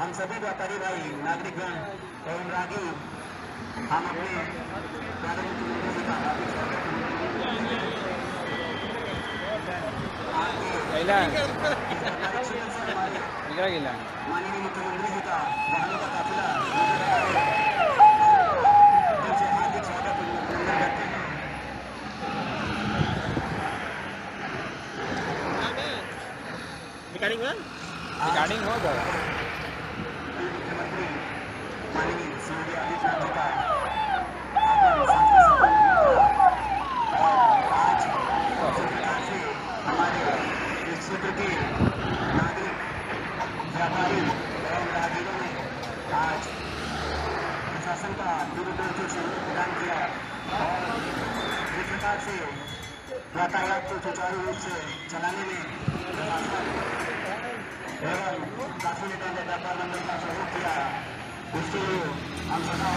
हम सभी व्यापारी भाई नागरिकगण एवं रागी हम अपने माननीय मुख्यमंत्री जी का वाहनों का काफिला हार्दिक स्वागत करते हैं। रिकॉर्डिंग रिकॉर्डिंग हो गया मुख्यमंत्री माननीय श्री आदित्यनाथ जी का आगमन सांस्कृतिक सम्मेलन और आज जिस प्रकार से हमारे इस के नागरिक, व्यापारी एवं राहगीरों ने आज प्रशासन का सहयोग प्रदान किया और जिस प्रकार से यातायात को सुचारू रूप से चलाने में प्रशासन एवं काफ़ी नेता व्यापार मंडल का सहयोग किया। उसके लिए हम सदा